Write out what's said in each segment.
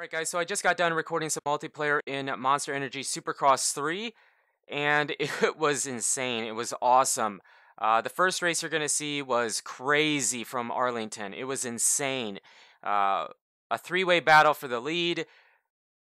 Alright guys, so I just got done recording some multiplayer in Monster Energy Supercross 3, and it was insane. It was awesome. Uh, the first race you're going to see was crazy from Arlington. It was insane. Uh, a three-way battle for the lead.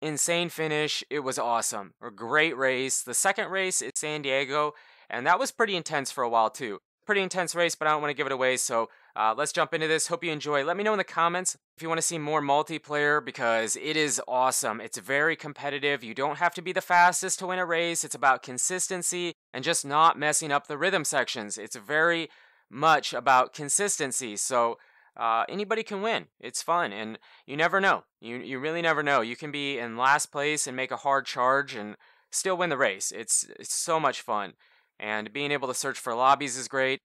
Insane finish. It was awesome. A great race. The second race is San Diego, and that was pretty intense for a while too pretty intense race, but I don't want to give it away. So uh, let's jump into this. Hope you enjoy. Let me know in the comments if you want to see more multiplayer because it is awesome. It's very competitive. You don't have to be the fastest to win a race. It's about consistency and just not messing up the rhythm sections. It's very much about consistency. So uh, anybody can win. It's fun, and you never know. You you really never know. You can be in last place and make a hard charge and still win the race. It's it's so much fun. And being able to search for lobbies is great.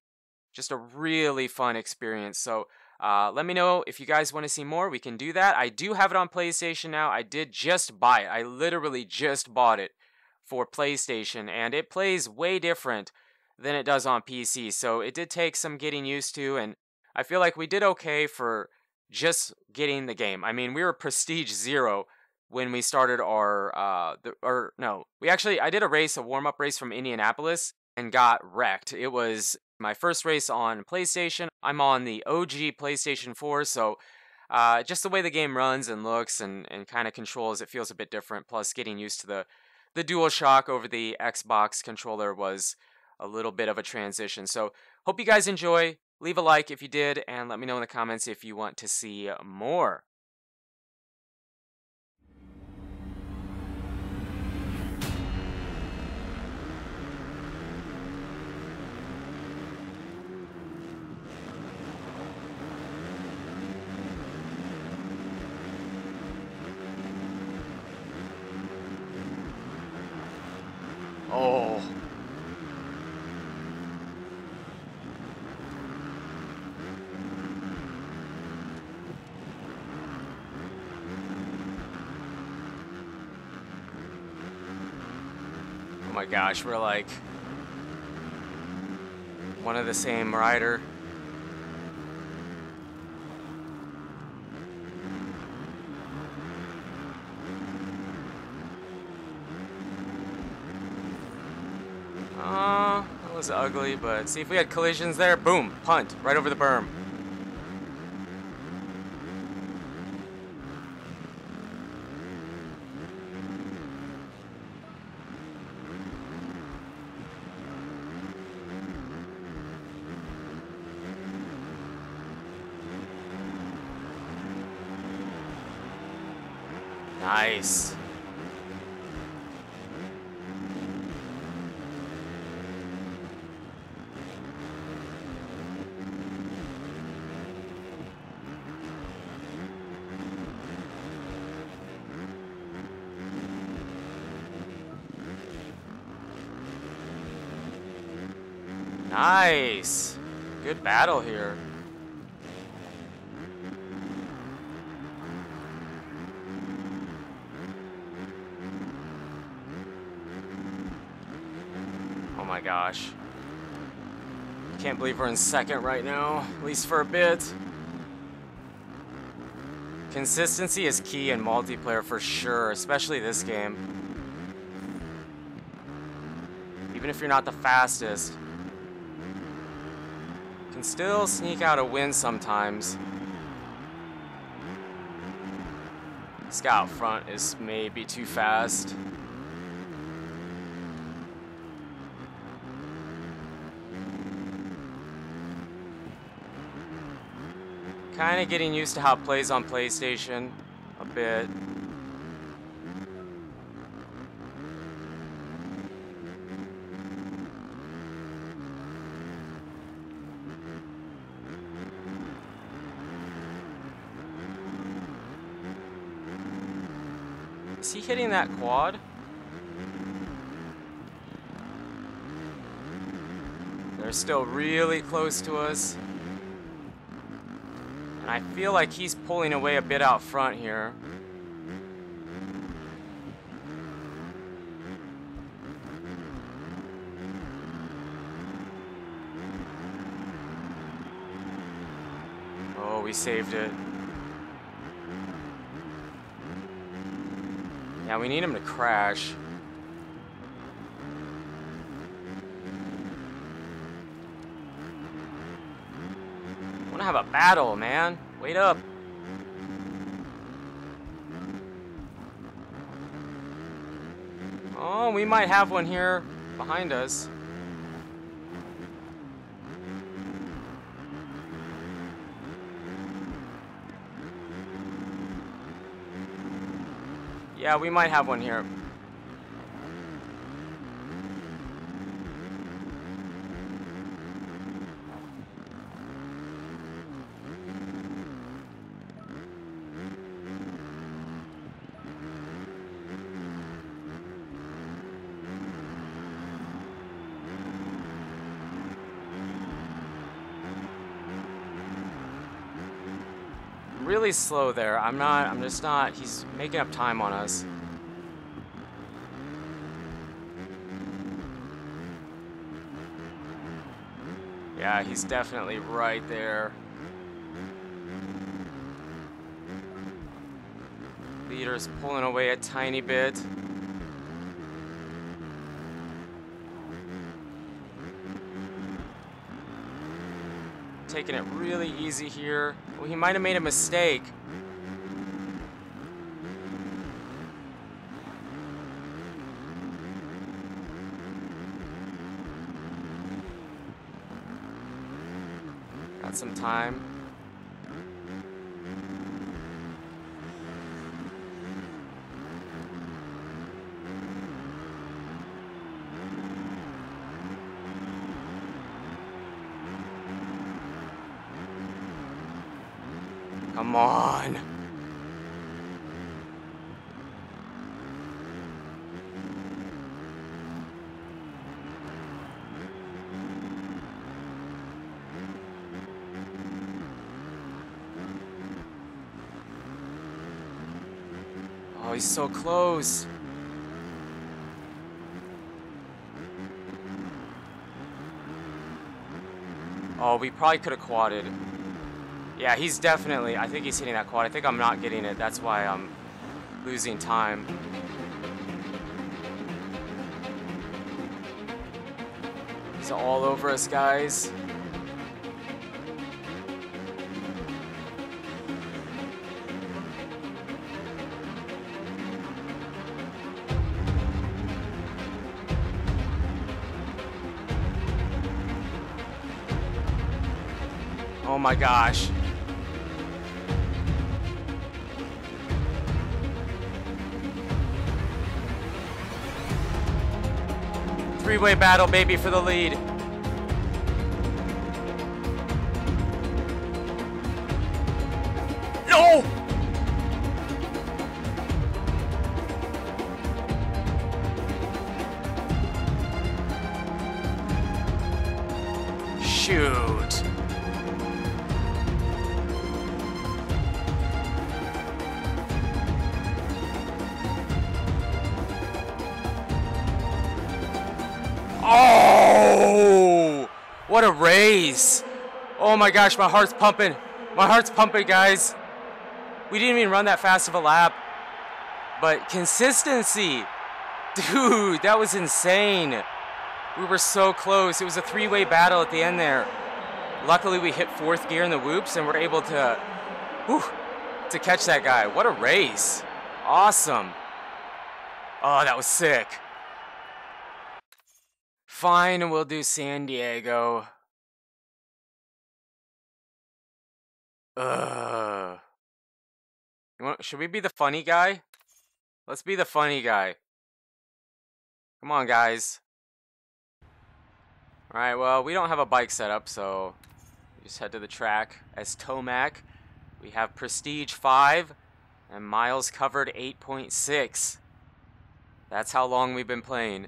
Just a really fun experience. So uh, let me know if you guys want to see more. We can do that. I do have it on PlayStation now. I did just buy it. I literally just bought it for PlayStation, and it plays way different than it does on PC. So it did take some getting used to, and I feel like we did okay for just getting the game. I mean, we were Prestige Zero when we started our uh the, or no we actually i did a race a warm-up race from indianapolis and got wrecked it was my first race on playstation. I'm on the og playstation 4 so uh, just the way the game runs and looks and, and kind of controls it feels a bit different. Plus getting used to the the dual shock over the xbox controller was a little bit of a transition. So hope you guys enjoy. Leave a like if you did and let me know in the comments if you want to see more Oh. Oh my gosh, we're like one of the same rider. Uh, that was ugly, but see if we had collisions there, boom, punt, right over the berm. Nice. Nice. Good battle here. Oh my gosh. Can't believe we're in second right now, at least for a bit. Consistency is key in multiplayer for sure, especially this game. Even if you're not the fastest, can still sneak out a win sometimes. Scout front is maybe too fast. Kind of getting used to how it plays on PlayStation a bit. Hitting that quad? They're still really close to us. And I feel like he's pulling away a bit out front here. Oh, we saved it. Yeah, we need him to crash. I wanna have a battle, man. Wait up. Oh, we might have one here behind us. Yeah, we might have one here. Really slow there. I'm not, I'm just not, he's making up time on us. Yeah, he's definitely right there. Leader's pulling away a tiny bit. Taking it really easy here. Well, he might have made a mistake. Got some time. Come on. Oh, he's so close. Oh, we probably could have quadded. Yeah, he's definitely, I think he's hitting that quad. I think I'm not getting it. That's why I'm losing time. He's all over us, guys. Oh my gosh. Three-way battle, baby, for the lead. No! Shoot. What a race! Oh my gosh, my heart's pumping. My heart's pumping, guys. We didn't even run that fast of a lap. But consistency. Dude, that was insane. We were so close. It was a three-way battle at the end there. Luckily, we hit fourth gear in the whoops and we're able to, whew, to catch that guy. What a race. Awesome. Oh, that was sick. Fine, we'll do San Diego. Ugh. Should we be the funny guy? Let's be the funny guy. Come on, guys. Alright, well, we don't have a bike set up, so we just head to the track. As Tomac, we have Prestige 5 and miles covered 8.6. That's how long we've been playing.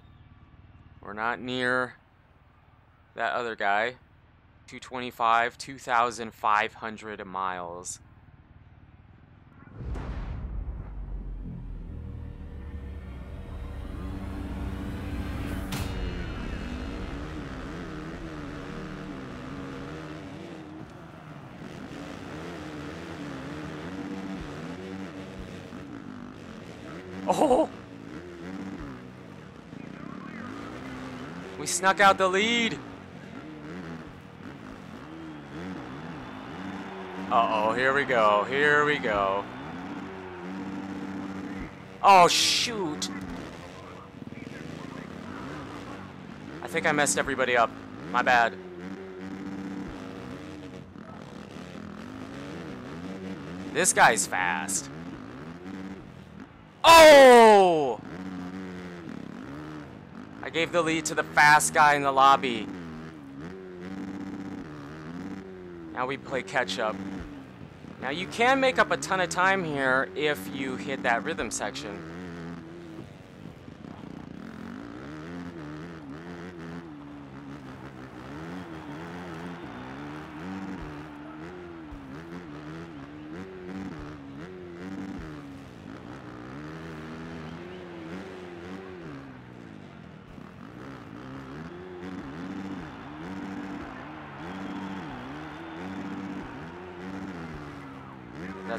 We're not near that other guy. 225, 2,500 miles. Oh! Snuck out the lead. Uh-oh, here we go. Here we go. Oh, shoot. I think I messed everybody up. My bad. This guy's fast. Oh! I gave the lead to the fast guy in the lobby. Now we play catch up. Now you can make up a ton of time here if you hit that rhythm section.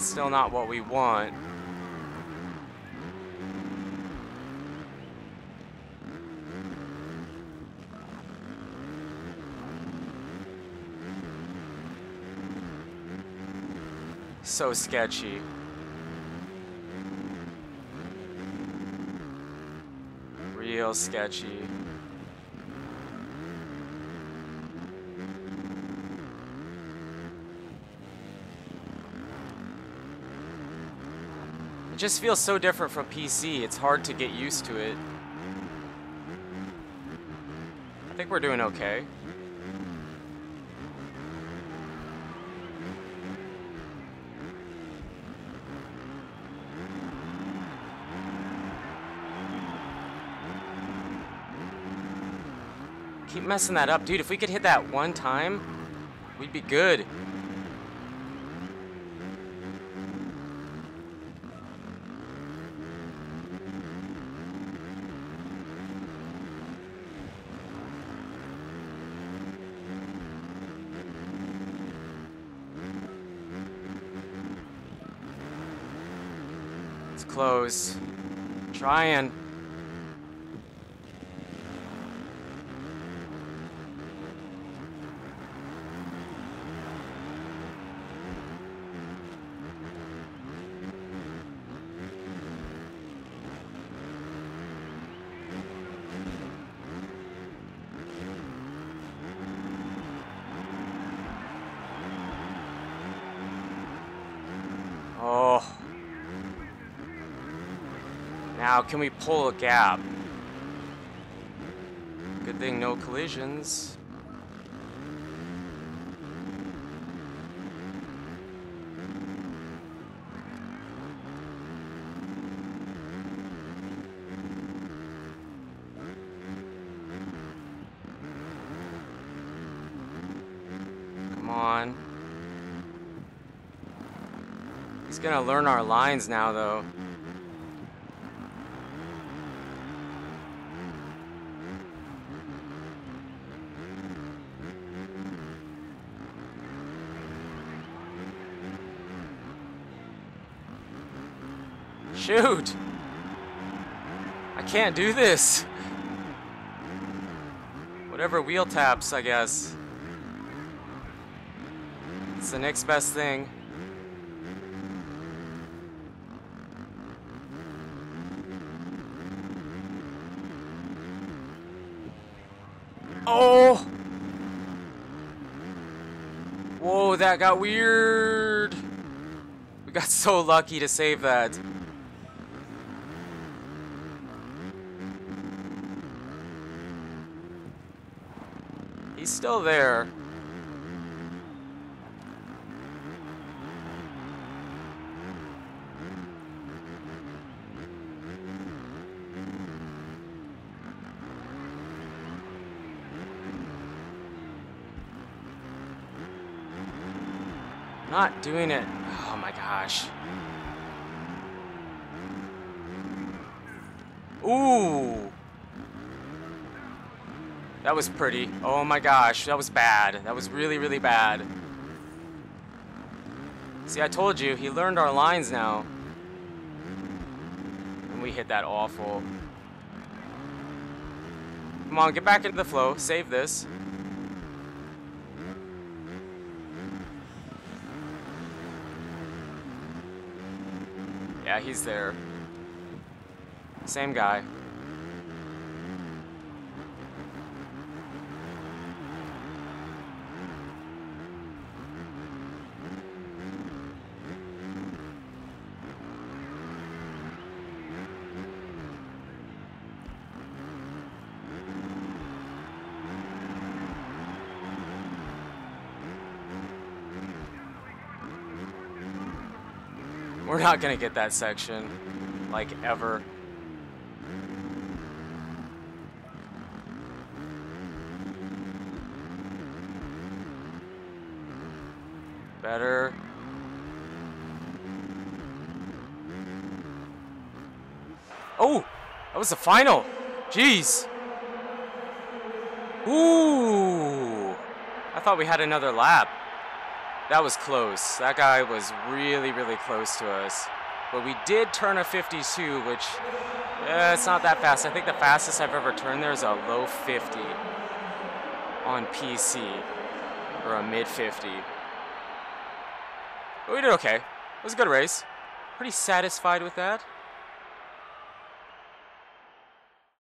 That's still not what we want. So sketchy. Real sketchy. Just feels so different from PC. It's hard to get used to it. I think we're doing okay. Keep messing that up. Dude, if we could hit that one time, we'd be good. Close. Trying. Now, can we pull a gap? Good thing no collisions. Come on. He's gonna learn our lines now, though. Shoot! I can't do this! Whatever wheel taps, I guess. It's the next best thing. Oh! Whoa, that got weird! We got so lucky to save that. He's still there. Not doing it. Oh my gosh. Ooh. That was pretty. Oh my gosh, that was bad. That was really, really bad. See, I told you, he learned our lines now. And we hit that awful. Come on, get back into the flow. Save this. Yeah, he's there. Same guy. We're not gonna get that section, like, ever. Better. Oh! That was the final! Jeez! Ooh! I thought we had another lap. That was close. That guy was really, really close to us. But we did turn a 52, which, eh, it's not that fast. I think the fastest I've ever turned there is a low 50 on PC, or a mid 50. But we did okay. It was a good race. Pretty satisfied with that.